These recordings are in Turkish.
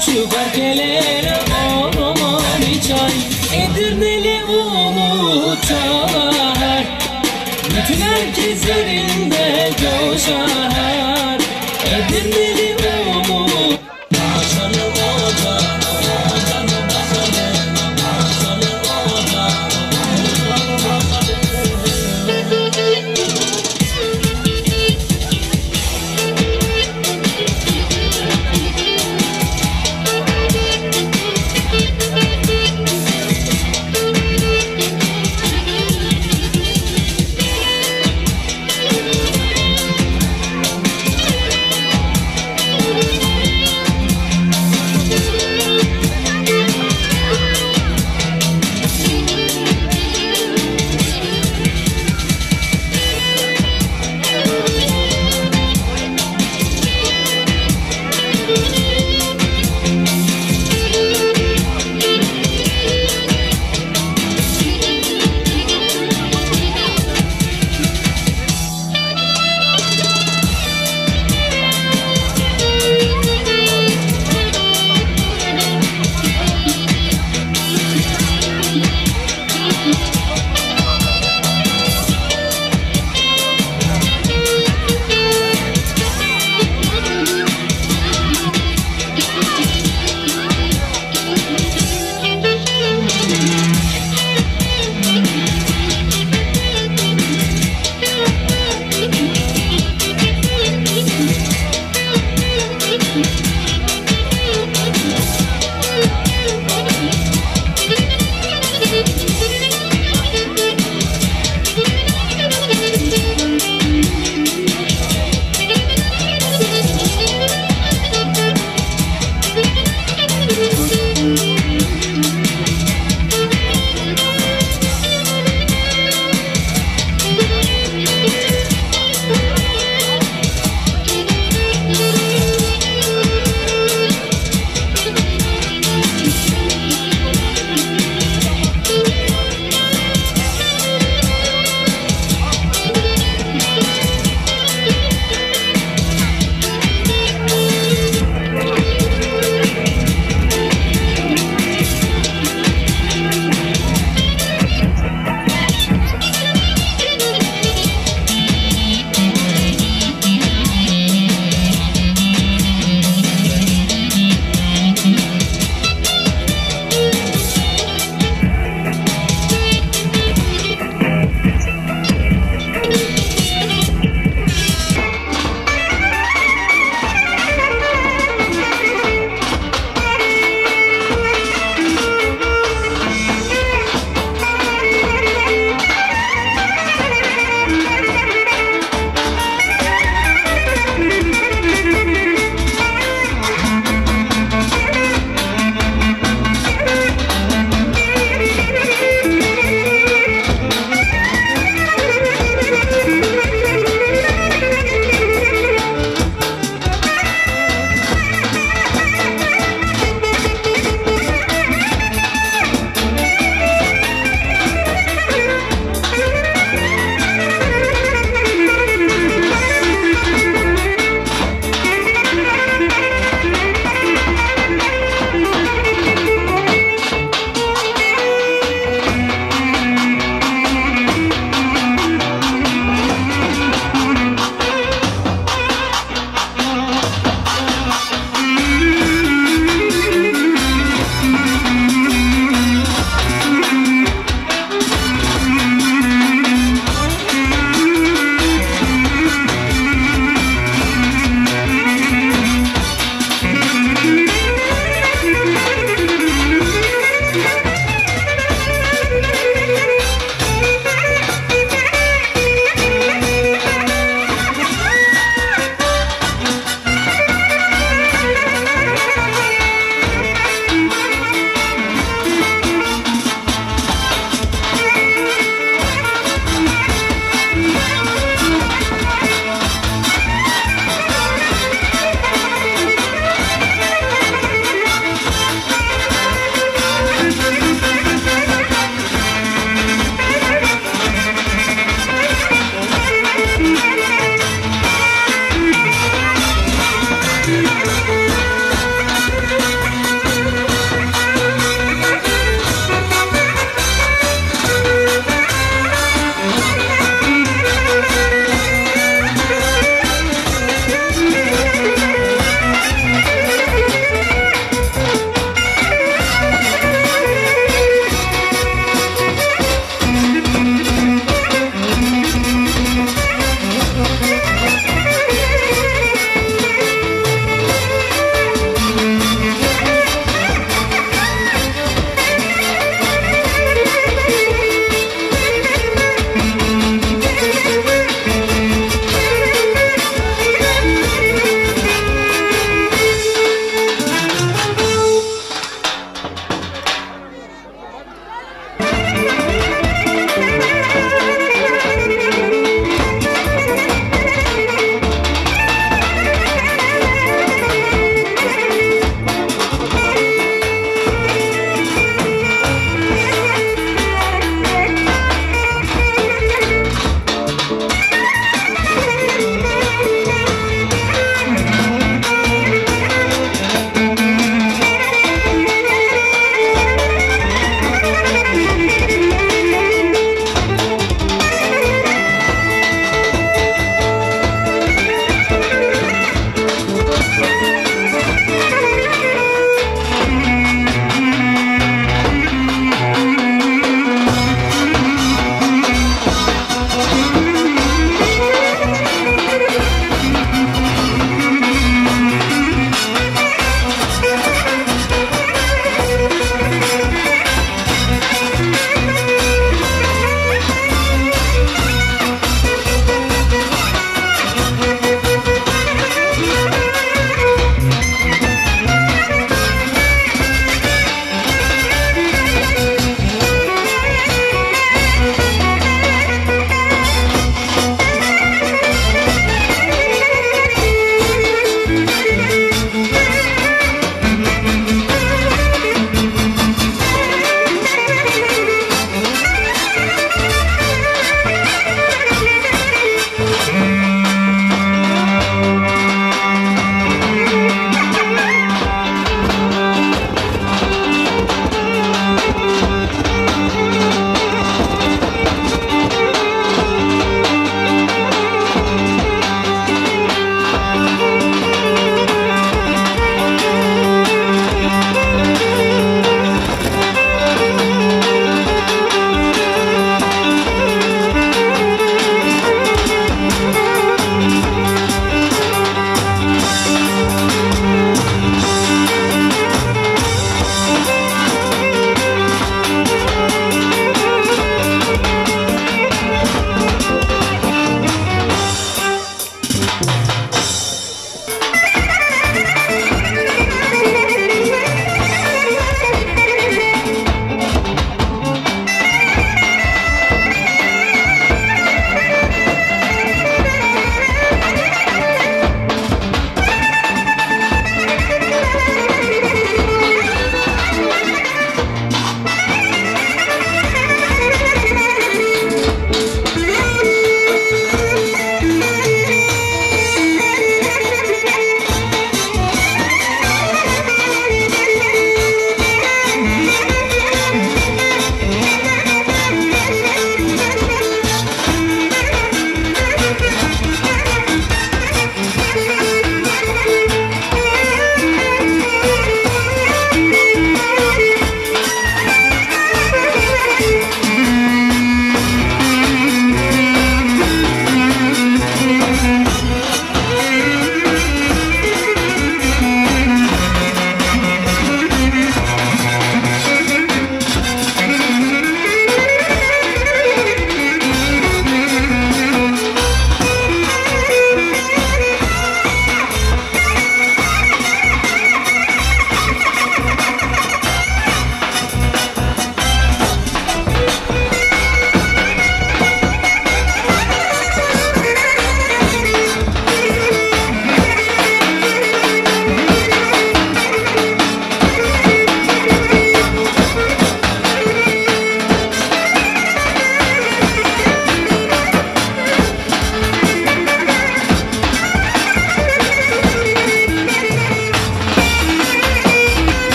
छुप खेले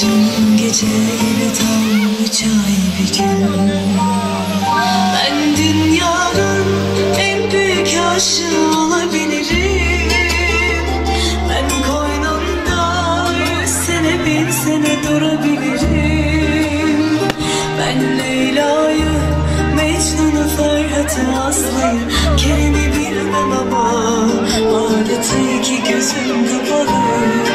Tüm gece tam üç ay bir gün Ben dünyanın en büyük aşığı olabilirim Ben koynunda sene bin sene durabilirim Ben Leyla'yı, Mecnun'u, Ferhat'ı, Aslı'yı Kerem'i bilmem ama adeti kiss me goodbye.